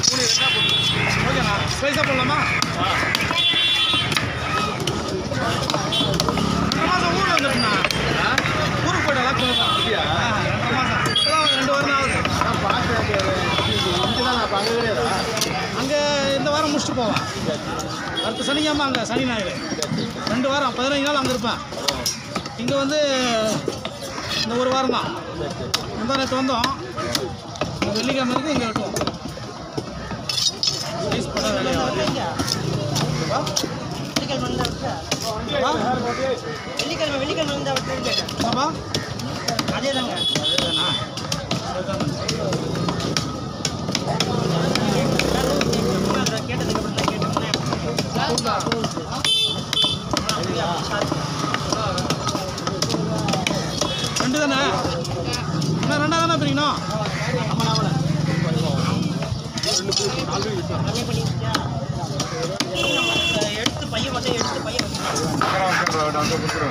மூணு ரெண்டா போட்டு ஓகேண்ணா ஸ்பைஸாக போடலாமா ரெண்டு மாதம் ஊர் வந்துட்டுண்ணா ஊருக்கு போய்ட்டு எல்லாம் சொல்லுதான் அப்படியா ரெண்டு மாதம் இப்போதான் ரெண்டு வாரம் ஆகுது நான் பார்க்குறேன் அங்கே இந்த வாரம் முடிச்சுட்டு போவேன் அடுத்த சனிக்கிழமை அங்கே சனி ஞாயிறு ரெண்டு வாரம் பதினஞ்சு நாள் அங்கே இருப்பேன் இங்கே வந்து இந்த ஒரு வாரம் தான். முந்தா நேற்று வந்தோம் வெள்ளிக்கிழமை இங்கே வெட்டுவோம் வெள்ளிக்கிழமை வெள்ளிக்கிழமை வெள்ளிக்கிழமை அவர் விட்டுன்னு அதே தாங்க அதே தானா எடுத்து பையன் மட்டும் எடுத்து பையன் வச்சுருக்கான்.